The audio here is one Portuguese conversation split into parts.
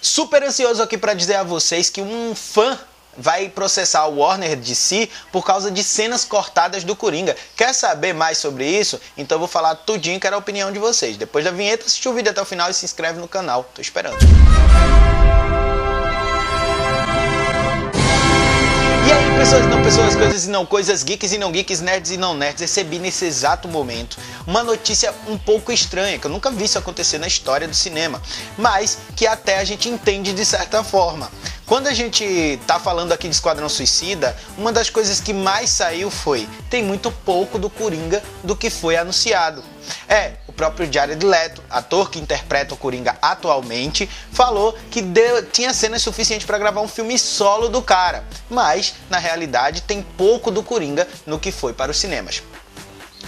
Super ansioso aqui para dizer a vocês que um fã vai processar o Warner si por causa de cenas cortadas do Coringa. Quer saber mais sobre isso? Então eu vou falar tudinho, quero a opinião de vocês. Depois da vinheta, assiste o vídeo até o final e se inscreve no canal. Tô esperando. E pessoas e não pessoas, coisas e não coisas, geeks e não geeks, nerds e não nerds, recebi nesse exato momento uma notícia um pouco estranha, que eu nunca vi isso acontecer na história do cinema, mas que até a gente entende de certa forma. Quando a gente tá falando aqui de Esquadrão Suicida, uma das coisas que mais saiu foi: tem muito pouco do Coringa do que foi anunciado. É, o próprio Jared Leto, ator que interpreta o Coringa atualmente, falou que deu, tinha cenas suficientes para gravar um filme solo do cara, mas na realidade tem pouco do Coringa no que foi para os cinemas.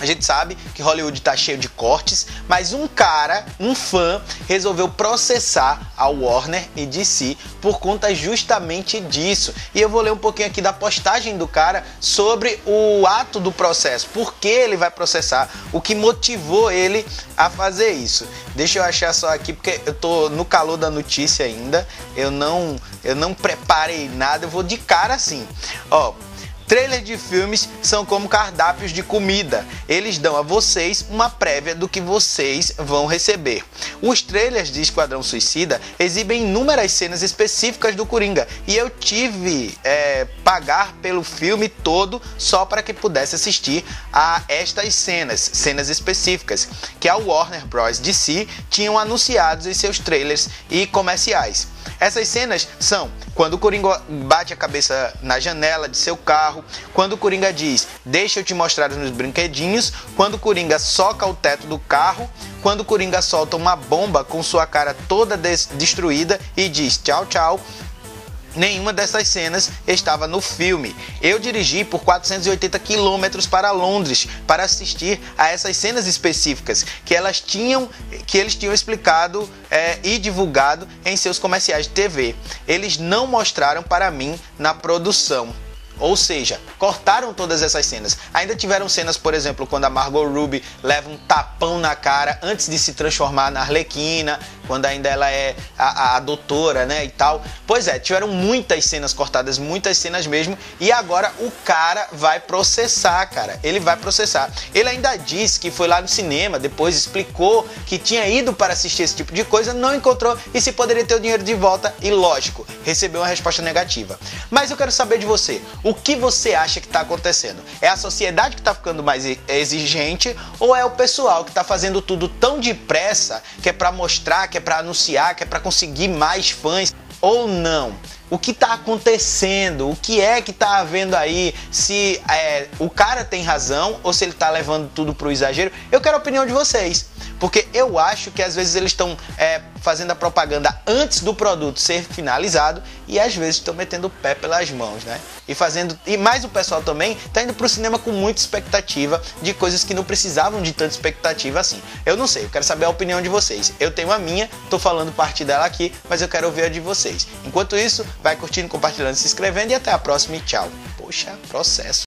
A gente sabe que Hollywood tá cheio de cortes, mas um cara, um fã, resolveu processar a Warner e DC por conta justamente disso. E eu vou ler um pouquinho aqui da postagem do cara sobre o ato do processo, por que ele vai processar, o que motivou ele a fazer isso. Deixa eu achar só aqui porque eu tô no calor da notícia ainda. Eu não eu não preparei nada, eu vou de cara assim. Ó, Trailers de filmes são como cardápios de comida. Eles dão a vocês uma prévia do que vocês vão receber. Os trailers de Esquadrão Suicida exibem inúmeras cenas específicas do Coringa e eu tive é, pagar pelo filme todo só para que pudesse assistir a estas cenas, cenas específicas que a Warner Bros. DC tinham anunciados em seus trailers e comerciais. Essas cenas são quando o Coringa bate a cabeça na janela de seu carro, quando o Coringa diz: Deixa eu te mostrar os meus brinquedinhos, quando o Coringa soca o teto do carro, quando o Coringa solta uma bomba com sua cara toda destruída e diz tchau, tchau, Nenhuma dessas cenas estava no filme. Eu dirigi por 480 quilômetros para Londres para assistir a essas cenas específicas que elas tinham, que eles tinham explicado é, e divulgado em seus comerciais de TV. Eles não mostraram para mim na produção. Ou seja, cortaram todas essas cenas. Ainda tiveram cenas, por exemplo, quando a Margot Ruby leva um tapão na cara antes de se transformar na Arlequina, quando ainda ela é a, a doutora, né, e tal. Pois é, tiveram muitas cenas cortadas, muitas cenas mesmo, e agora o cara vai processar, cara. Ele vai processar. Ele ainda disse que foi lá no cinema, depois explicou que tinha ido para assistir esse tipo de coisa, não encontrou e se poderia ter o dinheiro de volta e lógico, recebeu uma resposta negativa. Mas eu quero saber de você, o que você acha que está acontecendo? É a sociedade que está ficando mais exigente ou é o pessoal que está fazendo tudo tão depressa que é para mostrar, que é para anunciar, que é para conseguir mais fãs ou não? O que está acontecendo, o que é que está havendo aí, se é, o cara tem razão ou se ele está levando tudo para o exagero. Eu quero a opinião de vocês. Porque eu acho que às vezes eles estão é, fazendo a propaganda antes do produto ser finalizado e às vezes estão metendo o pé pelas mãos, né? E fazendo. E mais o pessoal também está indo para o cinema com muita expectativa de coisas que não precisavam de tanta expectativa assim. Eu não sei, eu quero saber a opinião de vocês. Eu tenho a minha, estou falando parte dela aqui, mas eu quero ouvir a de vocês. Enquanto isso, vai curtindo, compartilhando, se inscrevendo e até a próxima e tchau. Poxa, processo.